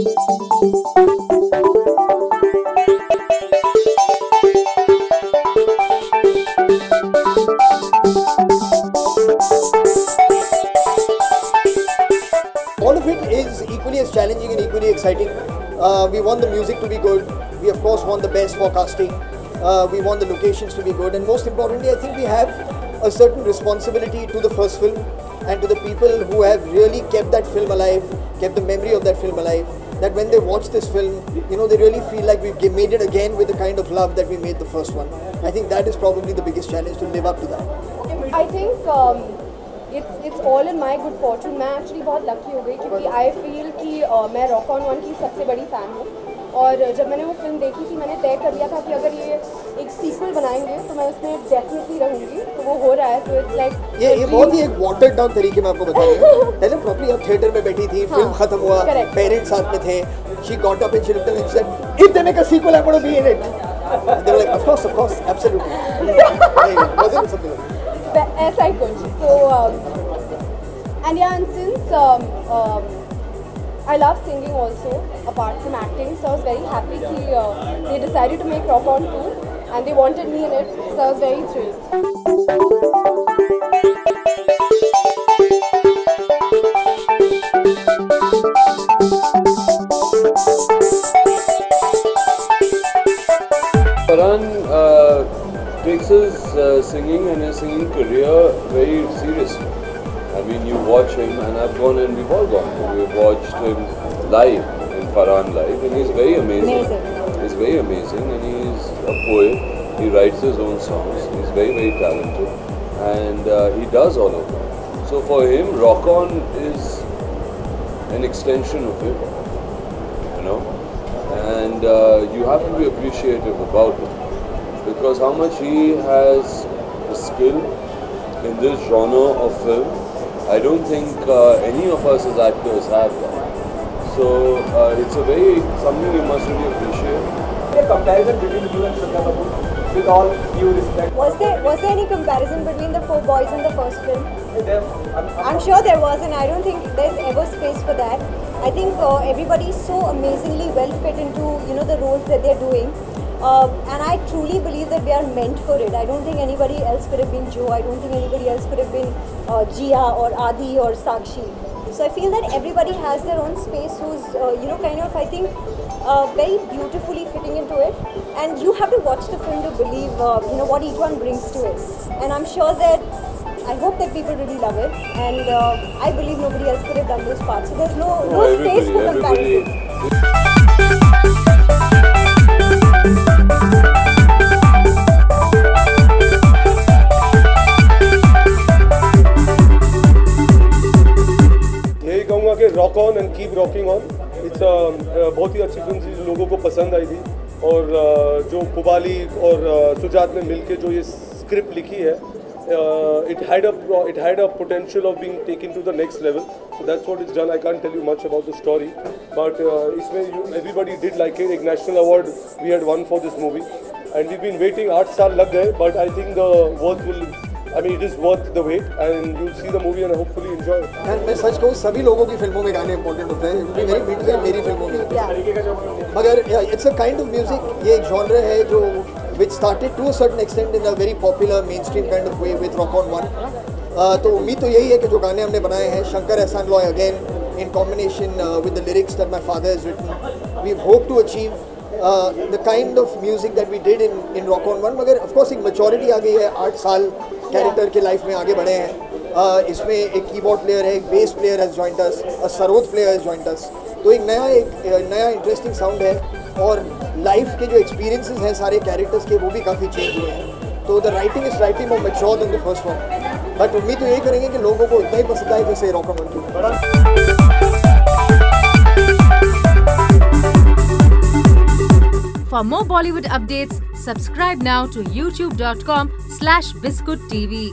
all of it is equally as challenging and equally exciting. Uh, we want the music to be good. We of course want the best for casting. Uh, we want the locations to be good, and most importantly, I think we have a certain responsibility to the first film and to the people who have really kept that film alive, kept the memory of that film alive That when they watch this film, you know, they really feel like we've g- made it again with the kind of love that we made the first one. I think that is probably the biggest challenge to live up to that. I think it's it's all in my good Fortune मैं actually बहुत lucky हो गई क्योंकि I feel कि uh, मैं rock on one की सबसे बड़ी फ़ैन हूँ और जब मैंने वो फ़िल्म देखी थी मैंने तय कर लिया था कि अगर ये एक सीक्वल बनाएँगे तो मैं उसमें डेफिनेटली रहूँगी। तो वो हो रहा है तो इट्स लाइक ये ये बहुत ही एक वाटर्ड डाउन तरीके में आपको बता रही हूँ। पहले प्रॉपर्ली अब थिएटर में बैठी थी फ़िल्म खत्म हुआ पेरेंट्स साथ में थे she got up and she looked and said in it and they were like of course of course absolutely. Yeah, wasn't it something like that? ऐसा ही कुछ। तो एंड या and since I love singing also, apart from acting. So I was very happy कि uh, they decided to make Rock On 2 and they wanted me in it. So I was very thrilled. Farhan uh, takes his uh, singing and his singing career very seriously. I mean, you watch him, and I've gone and we've all gone. And We've watched him live in Farhan live, and he's very amazing. He's very amazing, and he's a poet. He writes his own songs. He's very, very talented, and uh, he does all of them. So for him, Rock On is an extension of him you know, and uh, you have to be appreciative about it because how much he has the skill in this genre of film, I don't think uh, any of us as actors have that. So uh, it's a very something you must really appreciate. a comparison between you and Shraddha Kapoor with all due respect. Was there was there any comparison between the four boys in the first film? Them, I'm, I'm, I'm sure there was, and I don't think there's ever space for that. I think uh, everybody is so amazingly well fit into you know the roles that they're doing, uh, and I truly believe that they are meant for it. I don't think anybody else could have been Joe. I don't think anybody else could have been uh, Jia or Adi or Sakshi. So I feel that everybody has their own space who's uh, you know kind of I think uh, very beautifully fitting into it, and you have to watch the film to believe uh, you know what each one brings to it. And I'm sure that I hope that people really love it, and uh, I believe nobody else could have done those parts. So there's no no space for comparison. Rock on and keep rocking on it's बहुत ही अच्छी film थी लोगों को पसंद आई थी। और uh, जो कुबाली और uh, सुजात ने मिलके जो ये स्क्रिप्ट लिखी है it had a it had a potential of being taken to the next level so that's what is done I can't tell you much about the story but इसमें everybody did like it एक national award we had won for this movie and we been waiting आठ साल लग गए but I think the worth will I mean, it is worth the wait, and you'll see the movie and hopefully enjoy it. यार मैं सच कहूँ सभी लोगों की फ़िल्मों में गाने इंपॉर्टेंट होते हैं। क्योंकि मेरी बीट मेरी फ़िल्मों में मगर it's a kind of music ये एक जॉनर है जो which started to a certain extent in a very popular mainstream kind of way with rock on one तो उम्मीद तो यही है कि जो गाने हमने बनाए हैं Shankar Ehsaan Loy again in combination with the lyrics that my father has written we hope to achieve the kind of music that we did in in rock on one मगर ऑफ़ कोर्स एक maturity आ गई है आठ साल character के life में आगे बढ़े हैं। इसमें एक कीबोर्ड प्लेयर है एक bass player has joined us sarod player has joined तो एक नया एक नया इंटरेस्टिंग साउंड है और लाइफ के जो एक्सपीरियंसेस हैं सारे कैरेक्टर्स के वो भी काफ़ी चेंज हुए हैं। तो the writing is writing of mature in the first one but उम्मीद तो यही करेंगे कि लोगों को इतना ही पसंद आए जैसे रॉक की For more Bollywood updates, subscribe now to youtube.com slash biscuit TV